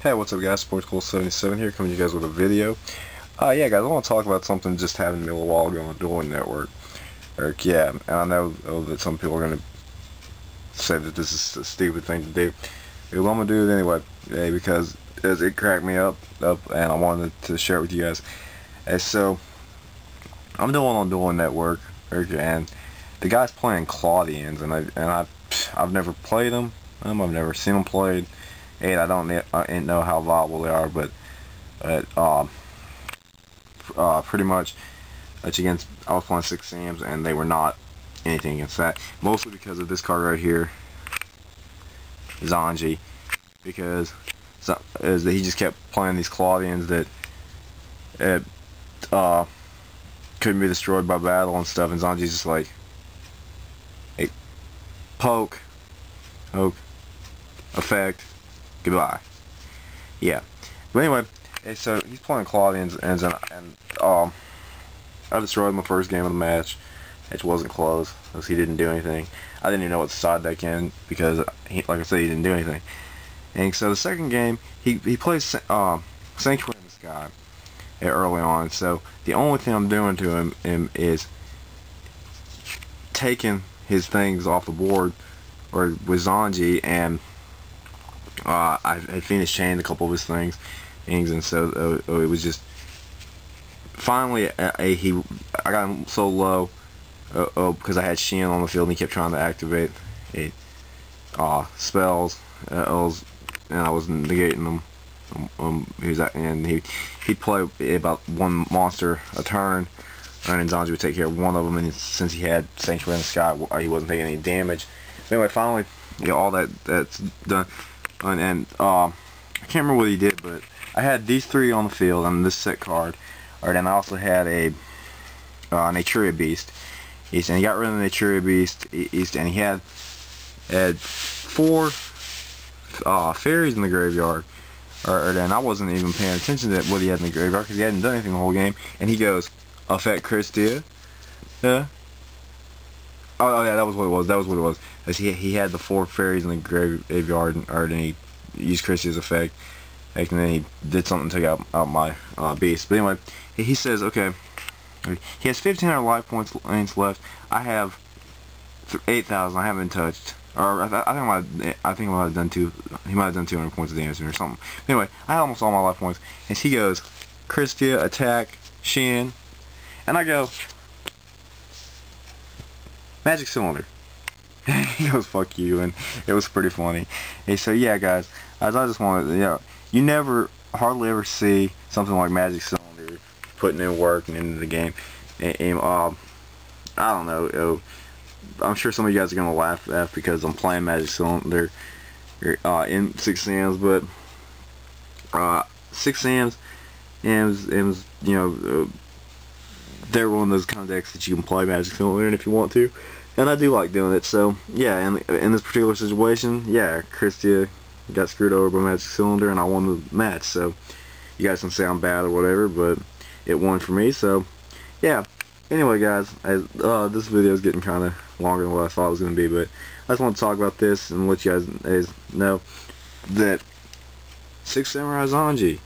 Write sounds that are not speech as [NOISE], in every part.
Hey, what's up guys? Sportskool77 here, coming to you guys with a video. Uh, yeah guys, I want to talk about something just happened me a little while ago on the Dueling Network. Or, yeah, and I know, know that some people are going to say that this is a stupid thing to do. But I'm going to do it anyway, yeah, because it cracked me up, up, and I wanted to share it with you guys. And so, I'm doing on Dueling Network, and the guy's playing Claudians, and I and I I've never played them. Um, I've never seen them played and I don't I know how viable they are, but but um, uh, pretty much that's against I was playing six Sams and they were not anything against that. Mostly because of this card right here, Zanji, because is that he just kept playing these Claudians that it, uh, couldn't be destroyed by battle and stuff, and Zanji's just like, hey, poke, poke, effect, goodbye. Yeah. But anyway, so he's playing Claudians, and, and um, I destroyed my first game of the match. It wasn't close, because he didn't do anything. I didn't even know what side deck in, because, he, like I said, he didn't do anything. And so the second game, he, he plays uh, Sanctuary in the Sky early on. So the only thing I'm doing to him, him is taking his things off the board, or with Zanji, and uh, I, I finished chaining a couple of his things, things and so uh, it was just finally uh, he I got him so low because uh, I had Shin on the field and he kept trying to activate it uh, spells uh, and I was negating them. Um, um, he was at, and he he'd play about one monster a turn, and Zanji would take care of one of them. And since he had Sanctuary in the Sky, he wasn't taking any damage. Anyway, finally, you know, all that that's done and, and uh, I can't remember what he did, but I had these three on the field on this set card. Alright, and I also had a uh, Naturia Beast. East, and he got rid of the Naturia Beast East, and he had had four uh, fairies in the graveyard. And I wasn't even paying attention to what he had in the graveyard because he hadn't done anything the whole game. And he goes, affect Christia. Yeah. Oh, yeah, that was what it was. That was what it was. He he had the four fairies in the graveyard, and, or then he used Christie's effect, and then he did something to take out out my uh, beast. But anyway, he, says, okay, he has 1,500 life points left. I have 8,000. I haven't touched. Or I, I think I might, I think I might have done two. He might have done 200 points of damage or something. Anyway, I had almost all my life points, and he goes, Christia attack Shin, and I go, Magic Cylinder. [LAUGHS] he goes, fuck you, and it was pretty funny. Hey, so yeah, guys, as I just wanted, you know, you never, hardly ever see something like Magic Cylinder putting in work and into the game. And, and um, I don't know, I'm sure some of you guys are going to laugh at because I'm playing Magic Cylinder uh, in 6 Sams, but uh, 6 Sams, and it was, you know, uh, they're one of those decks that you can play Magic Cylinder in if you want to. And I do like doing it, so yeah, in, in this particular situation, yeah, Christia got screwed over by Magic Cylinder and I won the match, so you guys can say I'm bad or whatever, but it won for me, so yeah. Anyway, guys, as, uh, this video is getting kind of longer than what I thought it was going to be, but I just want to talk about this and let you guys know that Six Samurai Zanji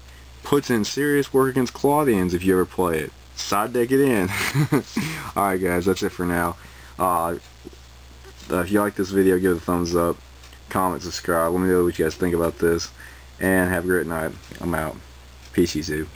puts in serious work against Claudians if you ever play it. Side deck it in. [LAUGHS] Alright guys, that's it for now. Uh, if you like this video, give it a thumbs up, comment, subscribe. Let me know what you guys think about this. And have a great night. I'm out. Peace, you